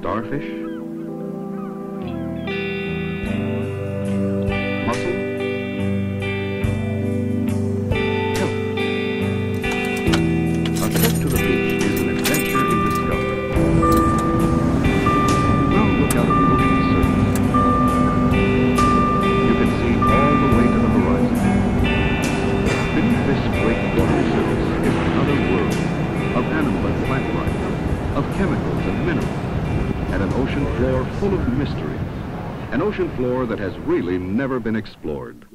starfish? Mussel? Kelp? A trip to the beach is an adventure in discovery. Now look out at the ocean surface. You can see all the way to the horizon. Beneath this great water surface is another world of animal and plant life, of chemicals and minerals, an ocean floor full of mystery. An ocean floor that has really never been explored.